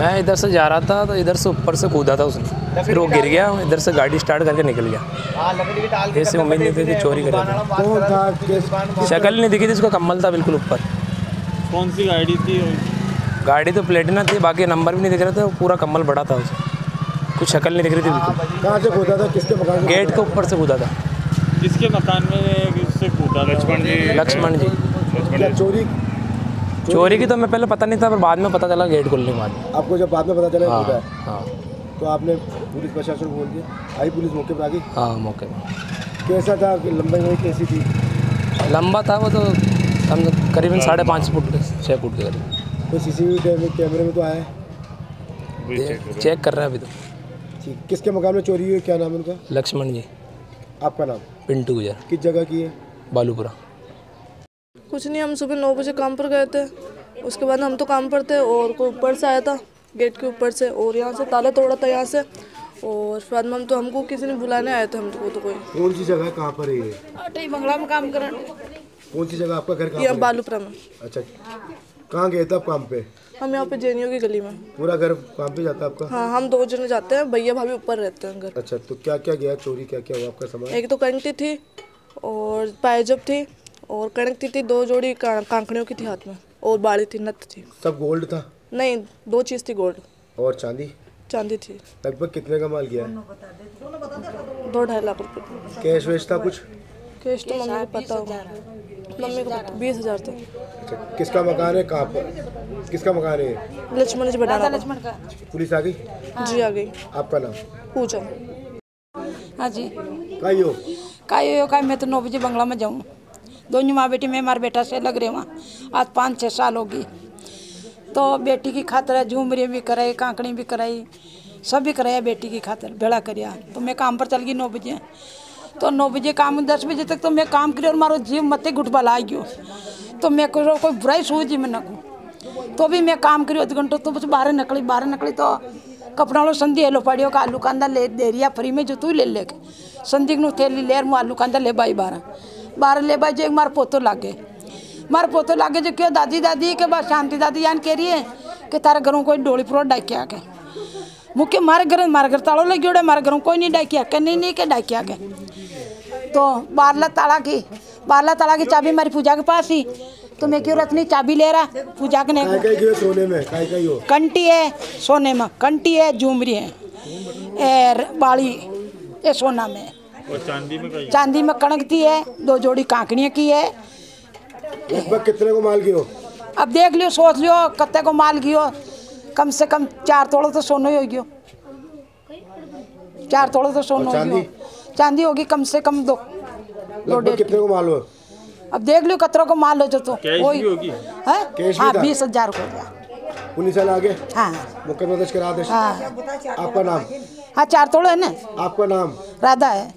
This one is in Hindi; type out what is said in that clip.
मैं इधर से जा रहा था तो इधर से ऊपर से कूदा था उसने। फिर वो गिर गया इधर से गाड़ी स्टार्ट करके निकल गया। ऐसे उम्मीद नहीं थी कि चोरी करेगा। किस शक्ल नहीं दिखी थी उसका कम्बल था बिल्कुल ऊपर। कौन सी गाड़ी थी? गाड़ी तो प्लेटिना थी बाकी नंबर भी नहीं दिख रहे थे वो पूरा कम्बल बड़ा था उसे। कुछ शक्ल नहीं दिख रही थी बिल्कुल। कहाँ से खोदा था? किसके मकान गेट के ऊपर से कूदा था। किसके मकान में किससे कूदा लक्ष्मण जी। लक्ष्मण जी। क्या चोरी चोरी की तो मैं पहले पता नहीं था पर बाद में पता चला गेट खोलने के बाद। आपको जब बाद में पता चला हाँ है? हाँ। तो आपने पुलिस प्रशासन को बोल दिया। आई पुलिस मौके पर आ गई? हाँ मौके पर। कैसा था? लंबाई वही कैसी थी। लंबा था वो तो हम करीबन साढ़े पाँच फुट छः फुट के करीब। कोई सीसीटीवी कैमरे में तो आया? है। चेक कर रहे हैं अभी तो। ठीक। किसके मकान में चोरी हुई? क्या नाम है उनका? लक्ष्मण जी। आपका नाम? पिंटू गुजर। किस जगह की है? बालूपुरा। कुछ नहीं हम सुबह नौ बजे काम पर गए थे। उसके बाद हम तो काम पर थे और कोई ऊपर से आया था गेट के ऊपर से। और यहाँ से ताला तोड़ा था यहाँ से। और बाद में हम तो हमको किसी ने बुलाने आए थे हमको तो कोई कौन सी जगह कहाँ पर है ये? बंगला में काम कर कौन सी जगह आपका घर कहाँ यहाँ बालूपुरा में। अच्छा कहाँ गए थे आप काम पे? हम यहाँ पे जेनियो की गली में। पूरा घर काम पे जाता है आपका? हाँ हम दो जने जाते हैं भैया भाभी ऊपर रहते हैं घर। अच्छा तो क्या क्या गया चोरी क्या क्या हुआ आपका सामान? एक तो कंटी थी और पायजब थी। और कणक थी, थी दो जोड़ी कांकड़ियों की थी हाथ में और बाड़ी थी नथ थी। सब गोल्ड था? नहीं दो चीज़ थी गोल्ड। और चांदी? चांदी थी। लगभग कितने का माल गया? है दो ढाई लाख रुपए। कैश वैश था कुछ? कैश तो मम्मी को पता होगा। मम्मी को बीस हज़ार थे। अच्छा किसका मकान है? कहाँ पर? किसका मकान है लक्ष्मण जी बढ़ाना पुलिस आ गई? जी आ गई। आपका नाम? पूजा। हाँ जी। का हो का यो का मैं तो नौ बजे बंगला में जाऊँ। दोनों माँ बेटी में हमारे बेटा से लग रहे वहाँ। आज पाँच छः साल होगी तो बेटी की खातिर झूमरी भी कराई, कांकड़ी भी कराई, सब भी कराया बेटी की खातर, भेड़ा करिया। तो मैं काम पर चल गई नौ बजे। तो नौ बजे काम, दस बजे तक तो मैं काम करी और मारो जीव मत घुटबा ला गयो। तो मैं कोई कोई बुराई सूझ मैं नकू तो भी मैं काम करी अध घंटो तो बस बाहर निकली बाहर निकली तो कपड़ा वालों संधि हेलो पड़ियो का आलू कांदा ले, दे रिया फ्री में जो तू ले ले संधि नु थैली लेर मु आलू कांदा ले बाई बारह बारह ले बाई जो एक मार पोतो लागे। मार पोतो लागे जो क्यों दादी दादी के बाद शांति दादी यान कह रही है कि तारे घरों कोई डोली पुरो डाके आके मुख्य मारे घर मारे घर ताड़ो लगी उड़े मारे घरों कोई नहीं डाके आके नहीं नहीं के डाके आके तो बारला ताला की बारला ताला की चाबी हमारी पूजा के पास ही। तो मैं क्यों रतनी चाबी ले रहा? पूजा के नहीं सोने में? हो? कंटी है सोने में कंटी है झूमरी है। और बाड़ी ये सोना में। और चांदी में चांदी में कणक की है दो जोड़ी कांकड़ियाँ की है। लगभग कितने को माल गियो अब देख लियो सोच लियो कत्ते को माल गियो कम से कम चार तोड़ो तो सोना ही हो। गयो चार तोड़ो तो सोना और हो। चांदी? होगी कम से कम दो। दो कितने को माल हो अब देख लियो कतरों को माल हो जो तो। होगी? है? हाँ बीस हज़ार को। पुलिस वाले आगे? हाँ। मुकदमा दर्ज करा दे। हाँ। आपका नाम? हाँ चार तोड़ो है ना। आपका नाम? राधा है।